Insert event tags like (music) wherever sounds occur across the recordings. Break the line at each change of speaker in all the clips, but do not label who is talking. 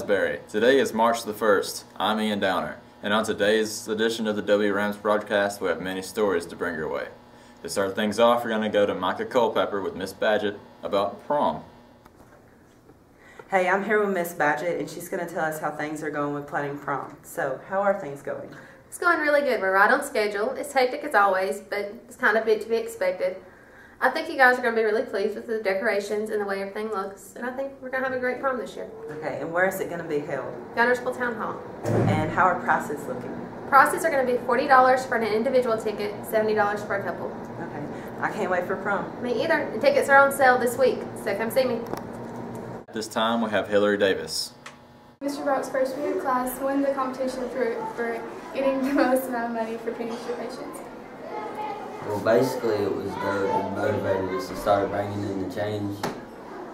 Asbury. Today is March the 1st. I'm Ian Downer, and on today's edition of the W Rams broadcast, we have many stories to bring your way. To start things off, we're going to go to Micah Culpepper with Miss Badgett about prom.
Hey, I'm here with Miss Badgett, and she's going to tell us how things are going with planning prom. So, how are things going?
It's going really good. We're right on schedule. It's hectic as always, but it's kind of bit to be expected. I think you guys are going to be really pleased with the decorations and the way everything looks, and I think we're going to have a great prom this year.
Okay, and where is it going to be held?
Guntersville Town Hall.
And how are prices looking?
Prices are going to be $40 for an individual ticket, $70 for a couple.
Okay, I can't wait for prom.
Me either. The tickets are on sale this week, so come see me.
At this time, we have Hillary Davis.
Mr. Brock's first period class won the competition for, for getting the most amount of money for pediatric patients.
Well, basically, it was Doug that motivated us to start bringing in the change,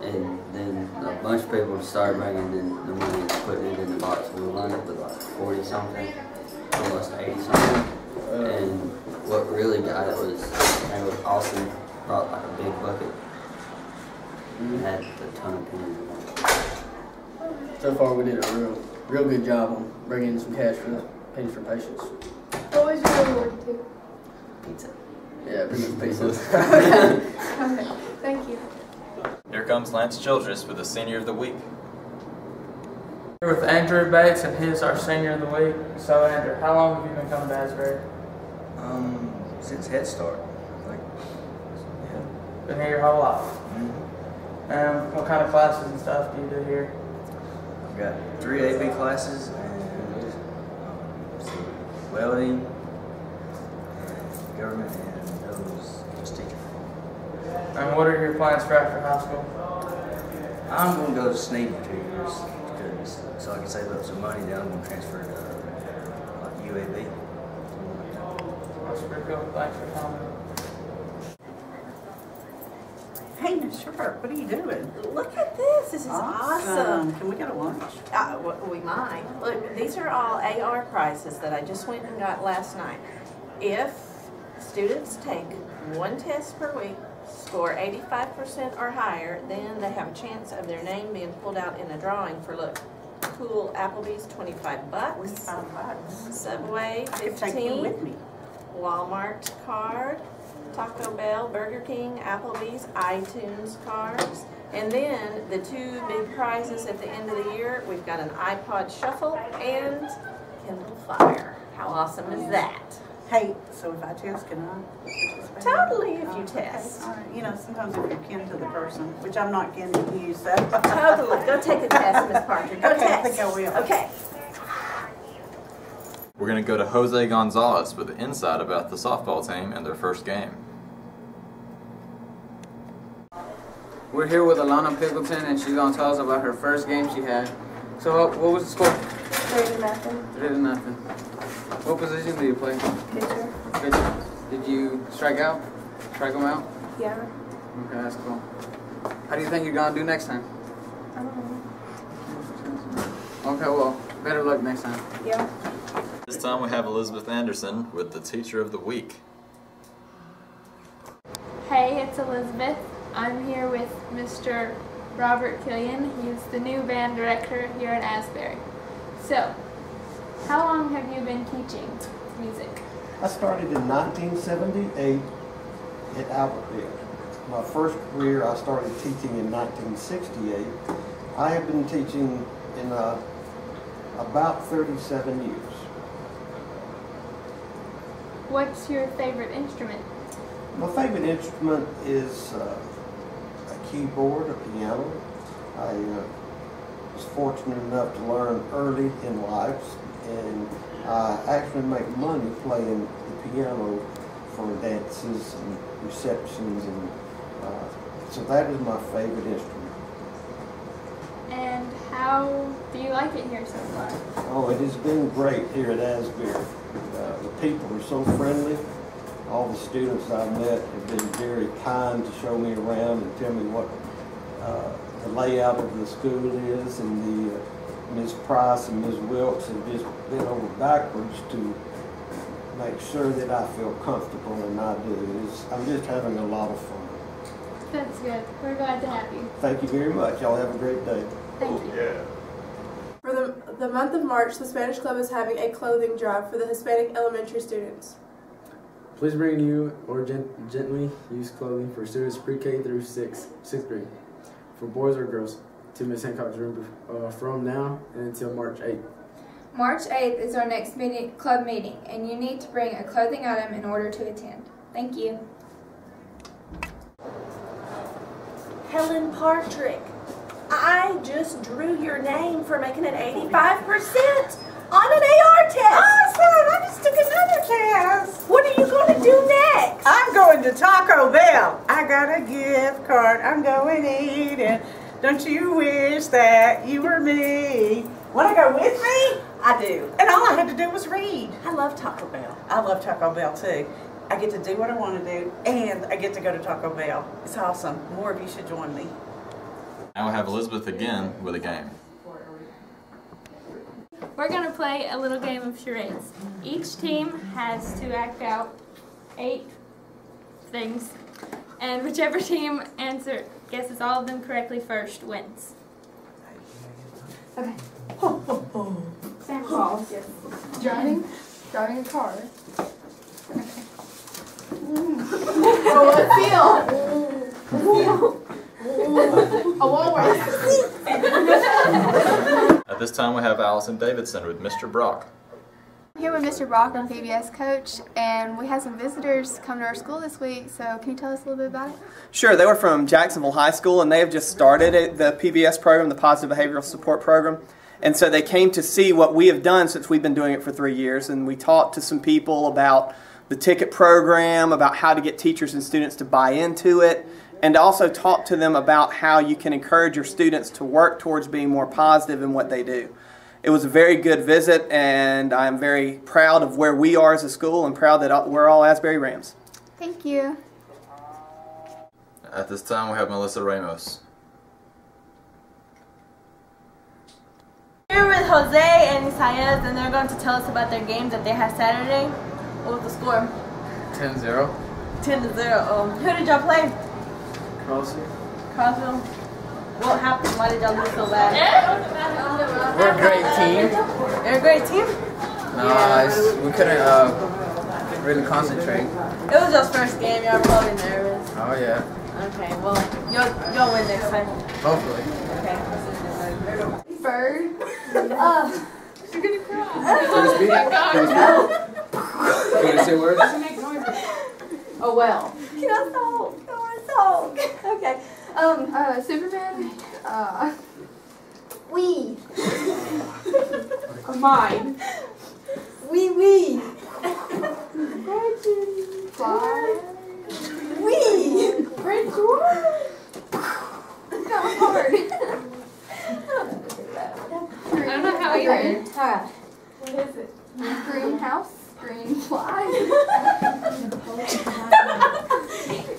and then a bunch of people started bringing in the money and putting it in the box. We wound up with like 40 something, almost 80 something. Uh. And what really got it was, I was Austin brought like a big bucket mm-hmm. and had a ton of pennies in it.
So far, we did a real, real good job on bringing in some cash for the pennies for patients.
What was your reward too?
Pizza.
Yeah, pretty much pieces.
Okay, thank you.
Here comes Lance Childress with the Senior of the Week.
Here with Andrew Bates, and he's our senior of the week. So, Andrew, how long have you been coming to Asbury?
Um, since Head Start, like, yeah.
Been here your whole life.
Mm-hmm.
Um, what kind of classes and stuff do you do here?
I've got three AP classes and um, welding, and government, and those just teacher.
And what are your plans for after high school?
I'm gonna go to Snead for two years because so I can save up some money. Then I'm gonna transfer to uh, like UAB.
That's pretty cool. Thanks for coming.
Hey, Miss Sharp, what are you doing?
Look at this. This is awesome.
Can we get a lunch?
Uh, w- we might. Look, these are all AR prices that I just went and got last night. If students take one test per week, score 85% or higher, then they have a chance of their name being pulled out in a drawing for look. Cool Applebee's 25 bucks,
Five bucks.
Subway
I could take you
15,
with me.
Walmart card, Taco Bell, Burger King, Applebee's, iTunes cards. And then the two big prizes at the end of the year, we've got an iPod Shuffle and Kindle Fire. How awesome is that?
Hey, so if I test, can I? participate?
Totally, if oh, you
Oh, okay,
test.
all right. You know, sometimes if you're kin to the person, which I'm not kin to you, so.
Totally. Go take the test, Miss Parker. Go (laughs)
Okay, I
test.
think I will.
Okay.
We're going to go to Jose Gonzalez with the insight about the softball team and their first game.
We're here with Alana Pickleton, and she's gonna tell us about her first game she had. So, what, what was the score?
Three to nothing.
Three to nothing. What position do you play?
Pitcher.
Pitcher. Did you strike out? Strike them out?
Yeah.
Okay, that's cool. How do you think you're gonna do next time?
I don't know.
Okay, well, better luck next time.
Yeah.
This time we have Elizabeth Anderson with the Teacher of the Week.
Hey, it's Elizabeth. I'm here with Mr. Robert Killian. He's the new band director here at Asbury. So, how long have you been teaching music?
I started in 1978 at Albertville. My first career, I started teaching in 1968. I have been teaching in uh, about 37 years.
What's your favorite instrument?
My favorite instrument is uh, a keyboard, a piano. I uh, was fortunate enough to learn early in life, and I actually make money playing the piano for dances and receptions, and uh, so that is my favorite instrument.
And how do you like it here so far?
Oh, it has been great here at Asbury. Uh, the people are so friendly. All the students I've met have been very kind to show me around and tell me what uh, the layout of the school is. And the uh, Ms. Price and Ms. Wilkes have just been over backwards to make sure that I feel comfortable, and I do. It's, I'm just having a lot of fun.
That's good. We're glad to have you.
Thank you very much. Y'all have a great day.
Thank you.
For the the month of March, the Spanish Club is having a clothing drive for the Hispanic elementary students.
Please bring new or gent- gently used clothing for students pre-K through 6th, 6th grade, for boys or girls, to Ms. Hancock's room uh, from now and until March 8th.
March 8th is our next meeting, club meeting, and you need to bring a clothing item in order to attend. Thank you.
Helen Partridge, I just drew your name for making an 85% on an AR test.
Awesome! I just took another test.
What are you going to do next?
I'm going to Taco Bell. I got a gift card. I'm going eating. Don't you wish that you were me? Want to go with me? I do. And all I had to do was read. I love Taco Bell. I love Taco Bell too. I get to do what I want to do, and I get to go to Taco Bell. It's awesome. More of you should join me.
Now we have Elizabeth again with a game.
We're going to play a little game of charades. Each team has to act out eight things, and whichever (laughs) team answer guesses all of them correctly first wins.
Okay. Santa Claus. Yes. Driving, driving a car. Okay. oh, what feel? A walrus.
At this time we have Allison Davidson with Mr. Brock.
I'm here with Mr. Brock, our PBS coach, and we had some visitors come to our school this week. So, can you tell us a little bit about it?
Sure, they were from Jacksonville High School and they have just started the PBS program, the Positive Behavioral Support Program. And so they came to see what we have done since we've been doing it for three years. And we talked to some people about the ticket program, about how to get teachers and students to buy into it, and also talk to them about how you can encourage your students to work towards being more positive in what they do. It was a very good visit, and I'm very proud of where we are as a school and proud that we're all Asbury Rams.
Thank you.
At this time we have Melissa Ramos.
Here with Jose and Isaias, and they're going to tell us about their game that they had Saturday. What was the score?
10-0.
10 to 0. Um, who did y'all play?
Carlson.
Carlsville. What happened? Why did y'all lose so bad?
We're a great team.
You're a great team?
No, it's, we couldn't uh, really concentrate.
It was y'all's first game. Y'all probably nervous.
Oh, yeah.
Okay, well, you'll, you'll win next time.
Hopefully.
Okay.
Bird. Uh, (laughs)
You're gonna cry.
Can you speak? Can you speak? Can you say words?
oh well.
Can I talk? Can I talk? Okay.
Um. Uh. Superman. Uh. We. (laughs)
Mine.
We. We.
Fly.
We. Bridgewater. Not hard.
I don't know how you
Green.
did.
Alright. What is it? Greenhouse. Green fly.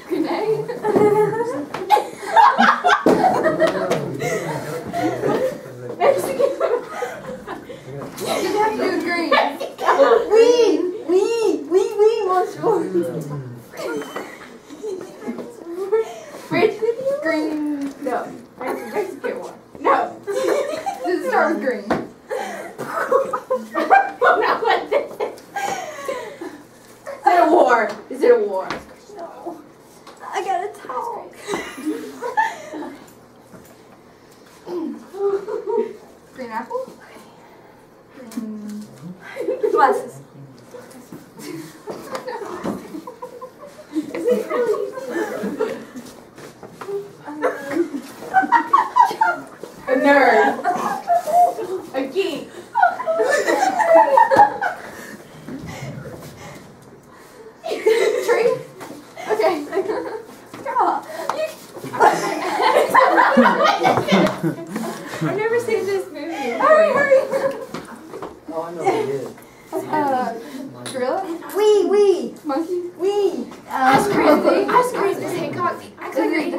Grenade. You have to do green. (laughs) We, we, we, we, monsieur. Bridge, mm.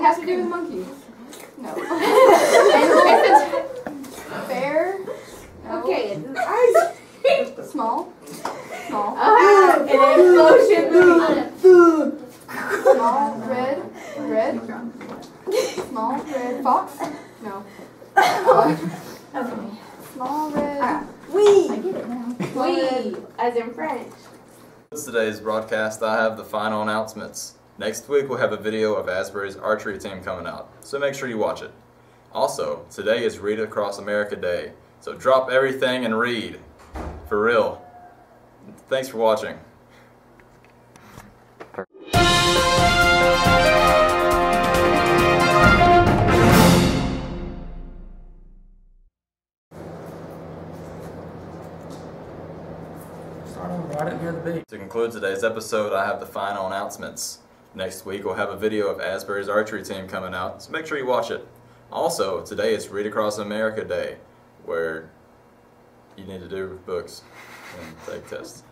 has to do with monkeys. No. (laughs) Bear. No.
Okay.
Small. Small.
Uh, an explosion movie.
Small red. Red. Small red fox. No. Okay. Small red. Uh, we. I get it now. We,
as in French.
This today's broadcast. I have the final announcements. Next week, we'll have a video of Asbury's archery team coming out, so make sure you watch it. Also, today is Read Across America Day, so drop everything and read. For real. Thanks for watching.
Start. I didn't hear the beat.
To conclude today's episode, I have the final announcements. Next week, we'll have a video of Asbury's archery team coming out, so make sure you watch it. Also, today is Read Across America Day, where you need to do books and take tests.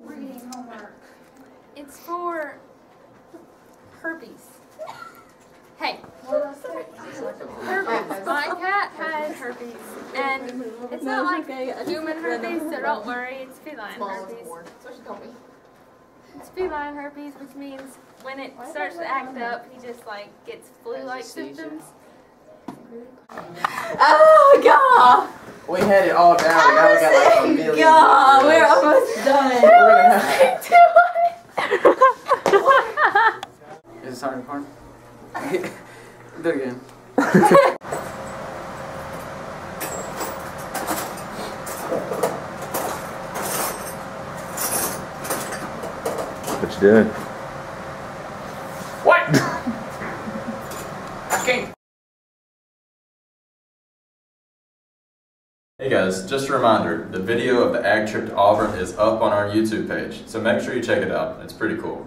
Reading homework. It's for herpes. Hey. herpes. My cat has herpes. And it's not like human herpes, so don't worry. It's feline herpes.
That's what she told me.
It's feline herpes, which means when it starts to act up, he just like gets flu-like symptoms.
Oh god!
We had it all down. and Now we got like a oh, million.
God, we're almost done.
We're gonna have. Is (laughs) it starting recording? (laughs) Do it again. (laughs)
What you doing?
What? I can't.
Hey guys, just a reminder, the video of the ag trip to Auburn is up on our YouTube page, so make sure you check it out. It's pretty cool.